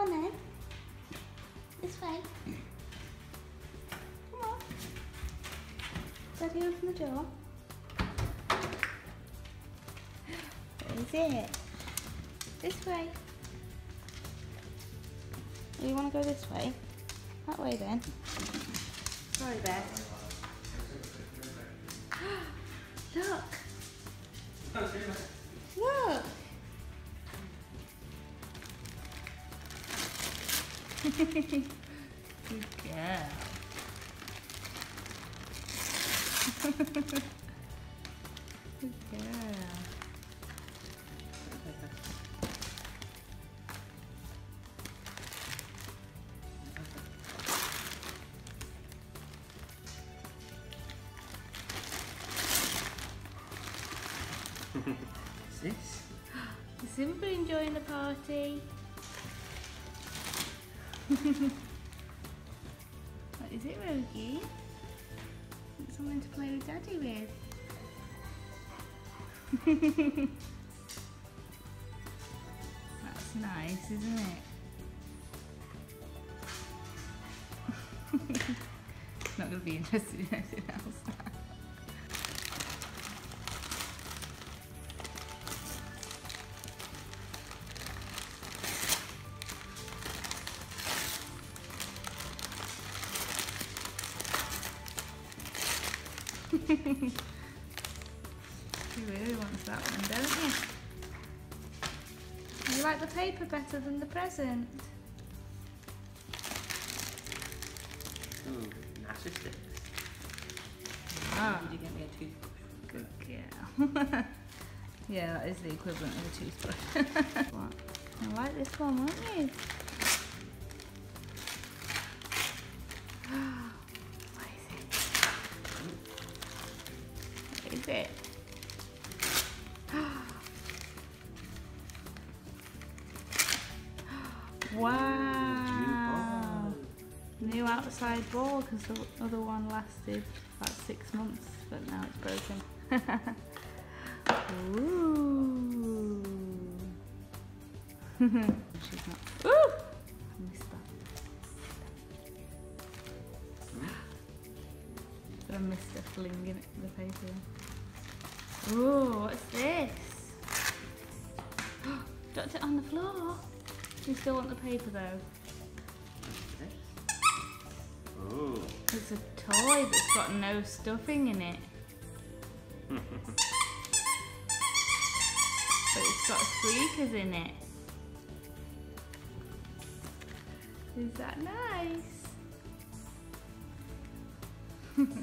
on then. This way. Come on. Daddy, open the door. Where is it? This way. Oh, you want to go this way? That way then. Sorry, Beth. Look. Look. Good girl. Good girl. Simba enjoying the party? What is it, Rogie? It's something to play with Daddy with. That's nice, isn't it? Not going to be interested in anything else paper better than the present? Ooh, NASA sticks. Ah, Did you get me a toothbrush? good girl. yeah, that is the equivalent of a toothbrush. I like this one, won't you? Outside because the other one lasted about six months, but now it's broken. Ooh. She's not. Ooh! I missed that. I missed her flinging it the paper. Ooh, what's this? Dropped it on the floor. You still want the paper though? It's a toy that's got no stuffing in it. but it's got squeakers in it. Is that nice?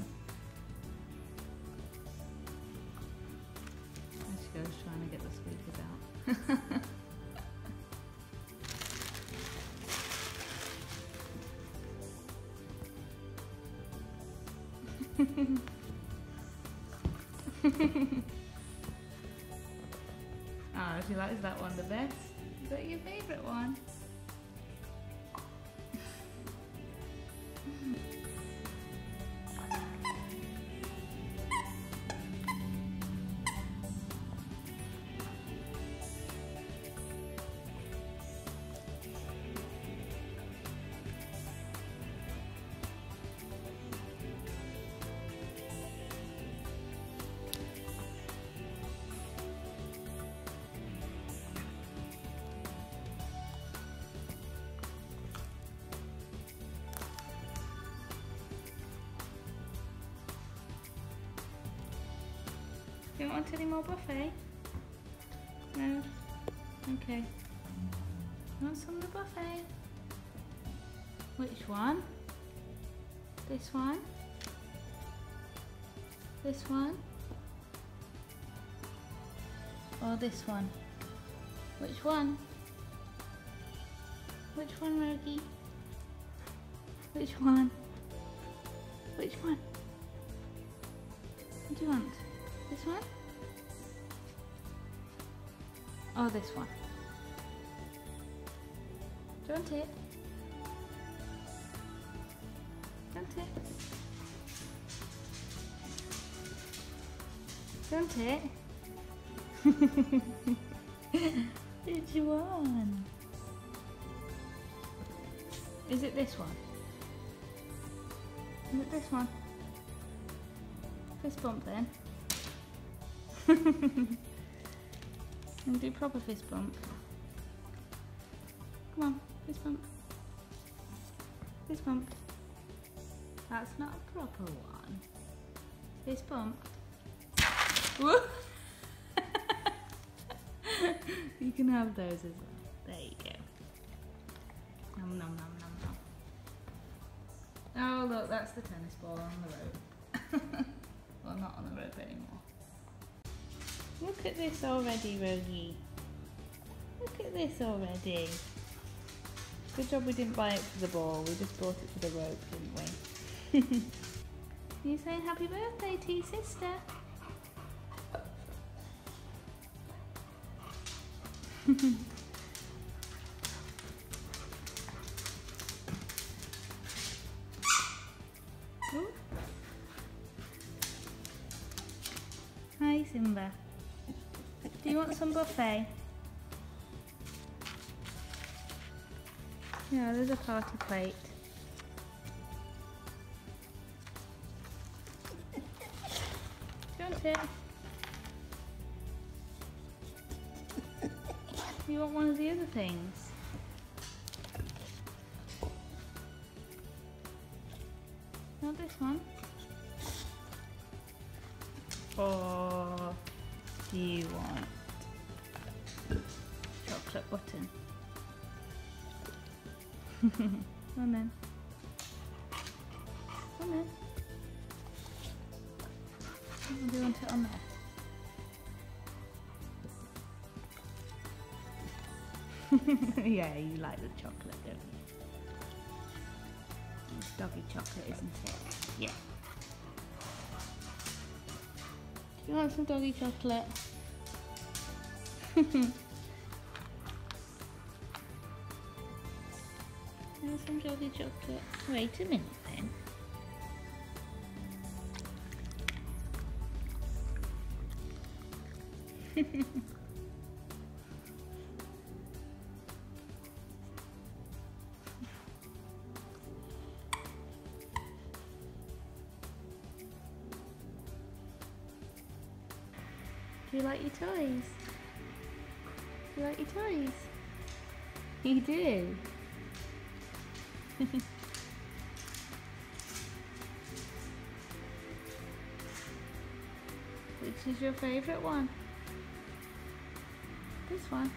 She goes trying to get the squeakers out. Oh, she likes that one the best. Is that your favourite one? You don't want any more buffet? No? Okay. You want some of the buffet? Which one? This one? This one? Or this one? Which one? Which one, Rogie? Which one? Which one? What do you want? This one? Or this one? Do you want it? Do you want it? Do you want it? Which one? Is it this one? Is it this one? Fist bump then. do proper fist bump. Come on, fist bump. Fist bump. That's not a proper one. Fist bump. Woo! you can have those as well. There you go. Nom nom nom nom nom. Oh look, that's the tennis ball on the rope. well, not on the rope anymore. Look at this already, Rogie. Look at this already. Good job we didn't buy it for the ball, we just bought it for the rope, didn't we? you saying happy birthday to your sister? buffet? Yeah, there's a party plate. Do you? You want one of the other things? Not this one. Or do you want chocolate button? Come on then. Come on then. Do you want it on there? yeah, you like the chocolate, don't you? It's doggy chocolate, isn't it? Yeah. Do you want some doggy chocolate? some doggy chocolate. Wait a minute then. Do you like your toys? Do you like your toys? You do. Which is your favourite one? This one.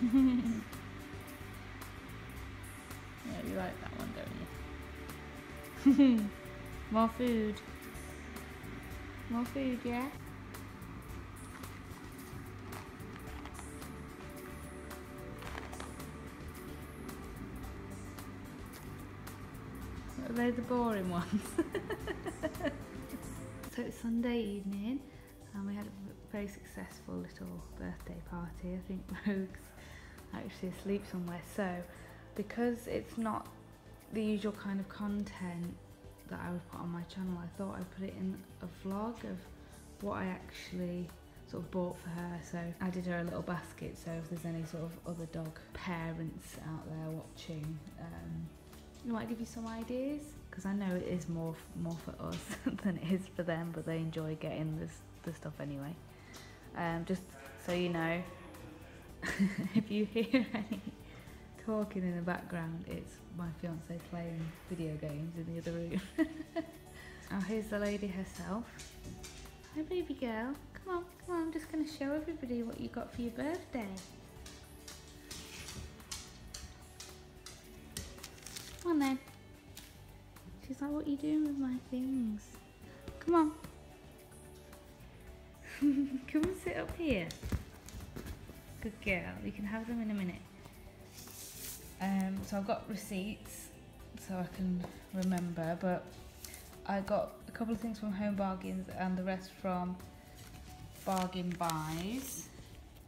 yeah, you like that one, don't you? More food. More food, yeah? Are they the boring ones? so it's Sunday evening and we had a very successful little birthday party. I think Rogue's actually asleep somewhere. So because it's not the usual kind of content that I would put on my channel, I thought I'd put it in a vlog of what I actually sort of bought for her. So I did her a little basket, so if there's any sort of other dog parents out there watching, um, it might give you some ideas. Because I know it is more more for us than it is for them, but they enjoy getting this the stuff anyway. Um, just so you know, if you hear any talking in the background, it's my fiance playing video games in the other room. oh, here's the lady herself. Hi, baby girl. Come on, come on. I'm just going to show everybody what you got for your birthday. Come on then. She's like, what are you doing with my things? Come on. Come and sit up here. Good girl. You can have them in a minute. Um, so I've got receipts so I can remember, but I got a couple of things from Home Bargains and the rest from Bargain Buys,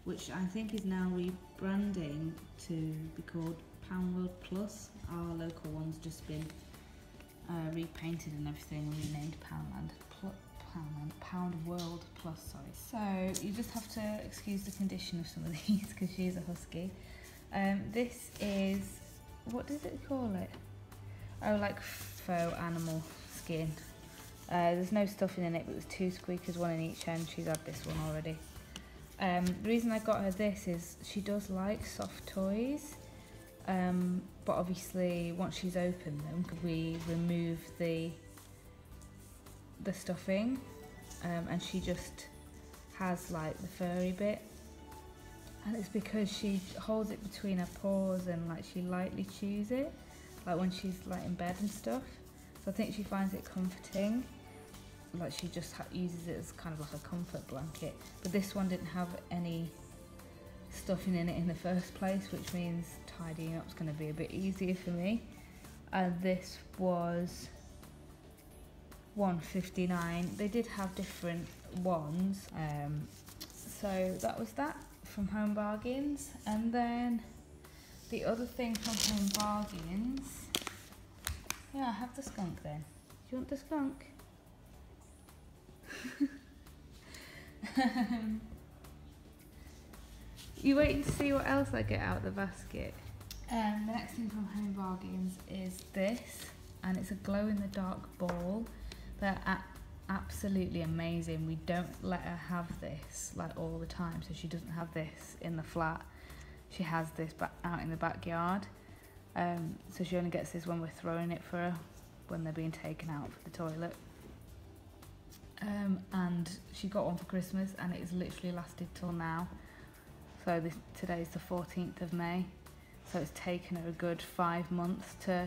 which I think is now rebranding to be called Pound World Plus. Our local one's just been uh, repainted and everything, and renamed Poundland Pl pound world plus, sorry. So you just have to excuse the condition of some of these because she is a husky. Um, this is, what does it call it? Oh, like faux animal skin. Uh, there's no stuffing in it, but there's two squeakers, one in each end. She's had this one already. Um, the reason I got her this is she does like soft toys. Um, but obviously once she's opened them, we remove the the stuffing? Um, and she just has like the furry bit. And it's because she holds it between her paws and like she lightly chews it like when she's like in bed and stuff. So I think she finds it comforting. Like she just uses it as kind of like a comfort blanket. But this one didn't have any stuffing in it in the first place which means tidying up is going to be a bit easier for me. And this was 159 they did have different ones um, so that was that from home bargains. And then the other thing from home bargains yeah I have the skunk then. Do you want the skunk you waiting to see what else I get out of the basket um, the next thing from home bargains is this and it's a glow in the dark ball they're absolutely amazing. We don't let her have this like all the time, so she doesn't have this in the flat. She has this back out in the backyard. Um, so she only gets this when we're throwing it for her, when they're being taken out for the toilet. Um, and she got one for Christmas and it has literally lasted till now. So this today's the 14th of May. So it's taken her a good five months to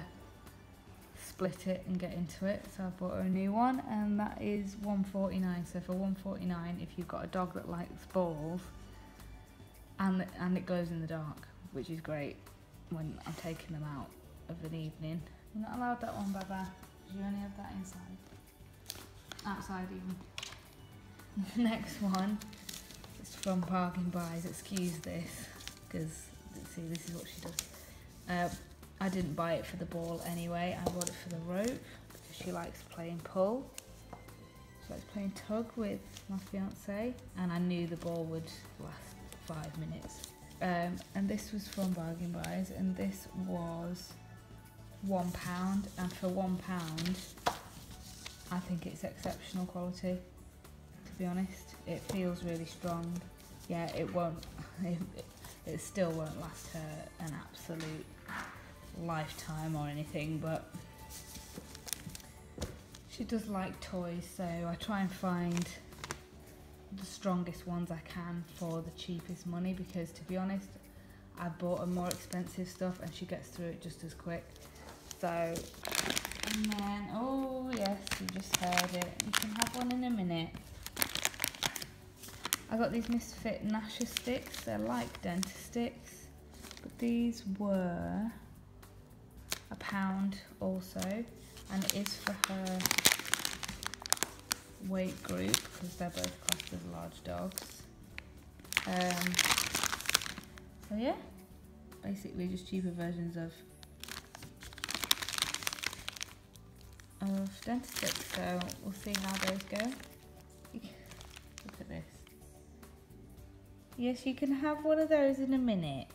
split it and get into it. So I bought her a new one and that is 149. So for 149, if you've got a dog that likes balls and and it glows in the dark, which is great when I'm taking them out of an evening. You're not allowed that one, Baba. You only have that inside. Outside even. Next one from Bargain Buys. Excuse this, because see, this is what she does. Uh, I didn't buy it for the ball anyway. I bought it for the rope because she likes playing pull. She likes playing tug with my fiance, and I knew the ball would last five minutes. Um, and this was from Bargain Buys, and this was one pound. And for one pound, I think it's exceptional quality. To be honest, it feels really strong. Yeah, it won't. It, it still won't last her an absolute lifetime or anything, but she does like toys, so I try and find the strongest ones I can for the cheapest money because to be honest, I bought her more expensive stuff and she gets through it just as quick. So, and then, oh yes, you just heard it. You can have one in a minute. I got these Misfit Nasher sticks. They're like dentist sticks, but these were a pound also and it is for her weight group because they're both classed as large dogs. Um, so yeah, basically just cheaper versions of of dentist So we'll see how those go. Yes, you can have one of those in a minute.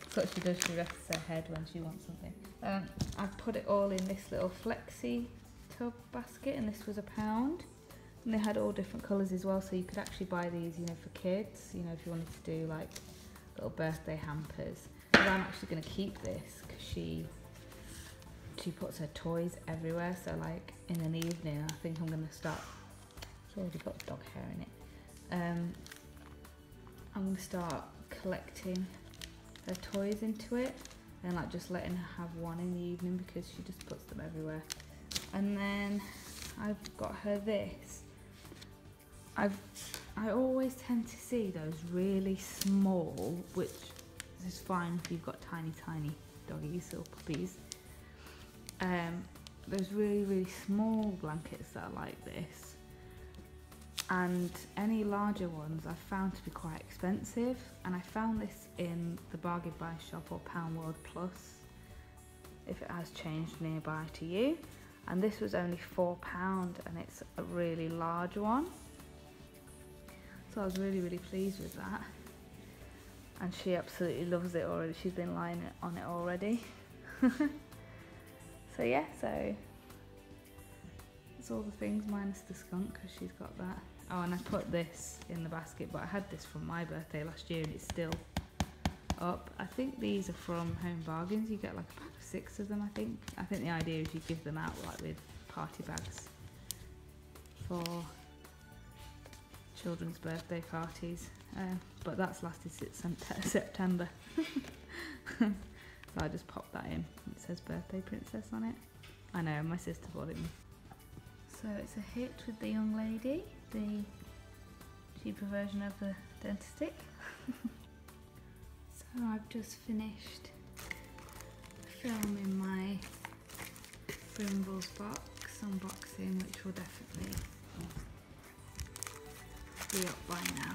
That's what she does, she rests her head when she wants something. Um, I've put it all in this little flexi tub basket and this was a pound. And they had all different colours as well, so you could actually buy these, you know, for kids, you know, if you wanted to do like little birthday hampers. But I'm actually going to keep this because she she puts her toys everywhere. So like in an evening, I think I'm going to start. It's already got dog hair in it. Um, I'm going to start collecting their toys into it and like just letting her have one in the evening because she just puts them everywhere. And then I've got her this. I've I always tend to see those really small, which is fine if you've got tiny, tiny doggies or puppies. Um, those really, really small blankets that are like this and any larger ones I've found to be quite expensive and I found this in the bargain buy shop or pound world plus if it has changed nearby to you and this was only £4 and it's a really large one. So I was really, really pleased with that. And she absolutely loves it already. She's been lying on it already. so yeah, so it's all the things minus the skunk because she's got that. Oh, and I put this in the basket, but I had this from my birthday last year and it's still up. I think these are from Home Bargains. You get like a pack of six of them, I think. I think the idea is you give them out like with party bags for children's birthday parties. Uh, but that's lasted since September. so I just popped that in. It says birthday princess on it. I know, my sister bought it. So it's a hit with the young lady, the cheaper version of the Dentastick. so I've just finished filming my Brimbles box unboxing, which will definitely be up by now.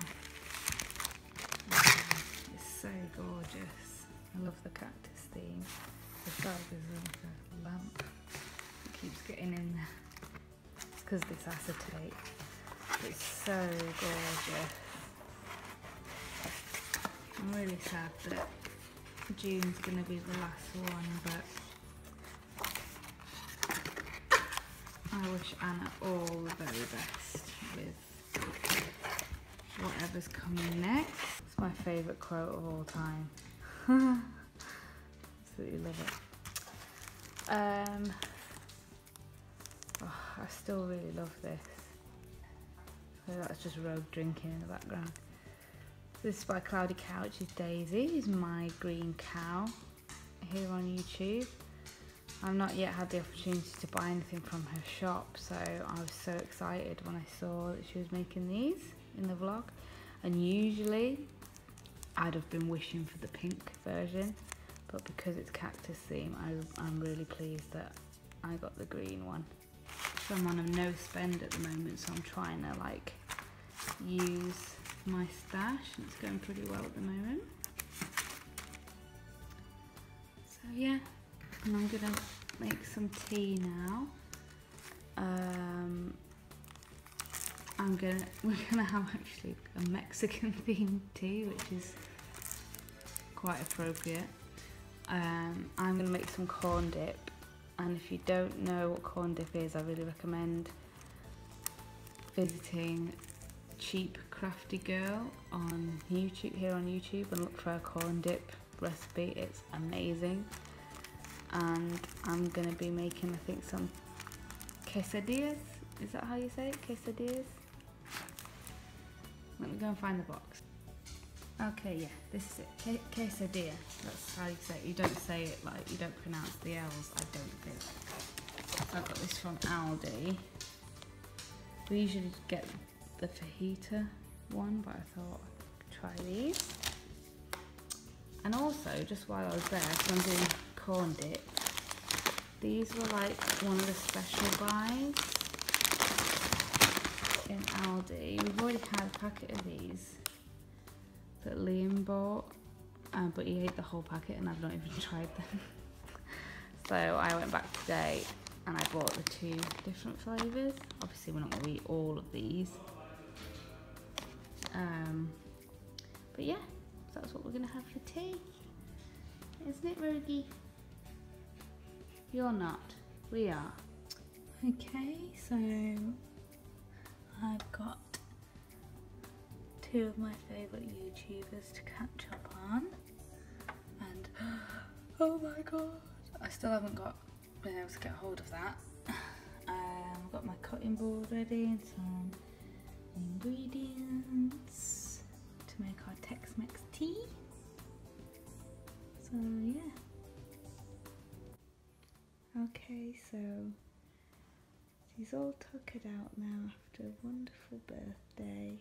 It's so gorgeous. I love the cactus theme. The dog is like a lamp. It keeps getting in there. It's because this acetate. It's so gorgeous. I'm really sad that June's going to be the last one, but I wish Anna all the very best with whatever's coming next. It's my favourite quote of all time. Absolutely love it. Um, oh, I still really love this. So that's just Rogue drinking in the background. This is by Cloudy Cow, which is Daisy, who's my green cow here on YouTube. I've not yet had the opportunity to buy anything from her shop, so I was so excited when I saw that she was making these in the vlog. And usually I'd have been wishing for the pink version, but because it's cactus theme, I, I'm really pleased that I got the green one. So I'm on a no spend at the moment, so I'm trying to like use my stash. It's going pretty well at the moment. So yeah, and I'm gonna make some tea now. Um, I'm gonna we're gonna have actually a Mexican themed tea, which is quite appropriate. Um, I'm gonna make some corn dip, and if you don't know what corn dip is, I really recommend visiting Cheap Crafty Girl on YouTube here on YouTube and look for a corn dip recipe. It's amazing. And I'm gonna be making I think some quesadillas. Is that how you say it? Quesadillas? Let me go and find the box. Okay, yeah, this is it. quesadilla. That's how you say it. You don't say it like, you don't pronounce the L's, I don't think. I got this from Aldi. We usually get the fajita one, but I thought I'd try these. And also, just while I was there, I'm doing corn dip, these were like one of the special buys in Aldi. We've already had a packet of these that Liam bought, uh, but he ate the whole packet and I've not even tried them. so I went back today and I bought the two different flavours. Obviously we're not going to eat all of these, um, but yeah, that's what we're going to have for tea. Isn't it, Rogie? You're not. We are. Okay, so I've got two of my favourite YouTubers to catch up on. And oh my god, I still haven't got been able to get hold of that. Um, I've got my cutting board ready and some ingredients to make our Tex-Mex tea. So yeah. Okay, so she's all tuckered out now after a wonderful birthday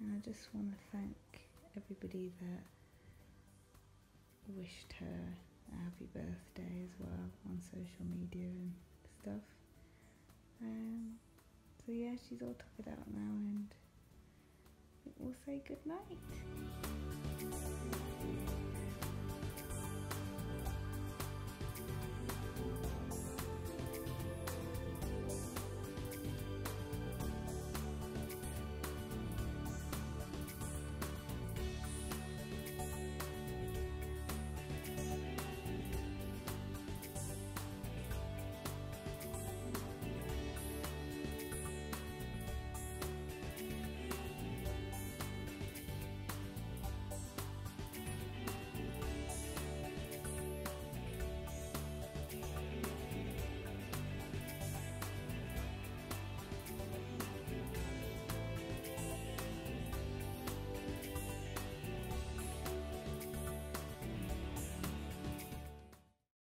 and I just want to thank everybody that wished her a happy birthday as well on social media and stuff. Um, so yeah, she's all tuckered out now and we'll say good night.